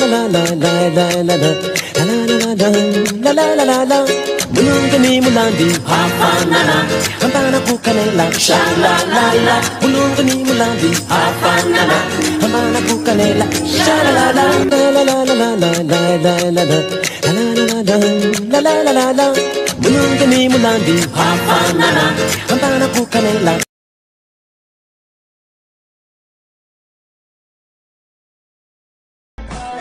la la la la la la la la la la la la la la Mulungu ni mulambi hafanana Hambana kukanela sha la la la la la la la la la la la la la la la La la la la la la la la Mulungu ni mulambi hafanana Hambana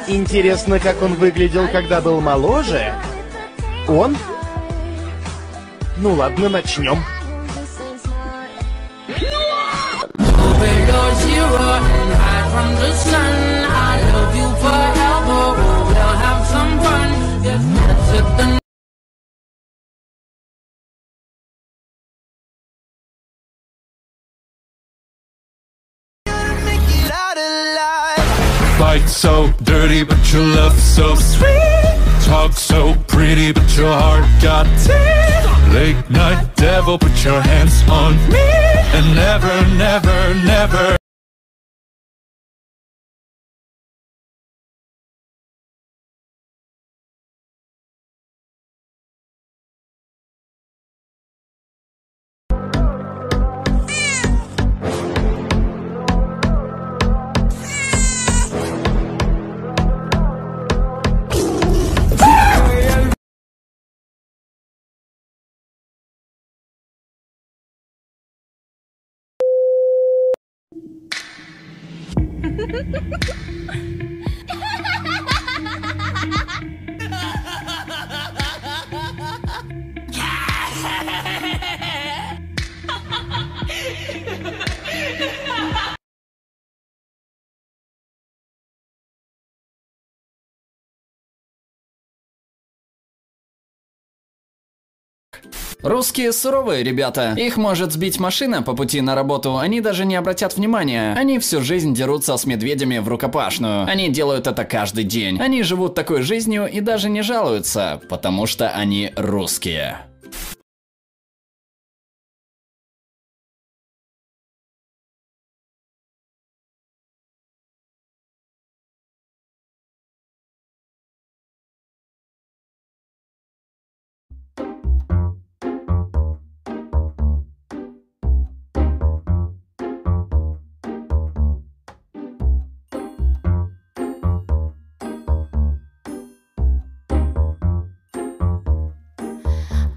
Интересно, как он выглядел, когда был моложе? Он? Ну ладно, начнем. Zero. Fight so dirty, but your love so sweet. Talk so pretty, but your heart got teeth. Late night devil, put your hands on me. And never, never, never. 呵呵呵呵呵 Русские суровые ребята. Их может сбить машина по пути на работу, они даже не обратят внимания. Они всю жизнь дерутся с медведями в рукопашную. Они делают это каждый день. Они живут такой жизнью и даже не жалуются, потому что они русские.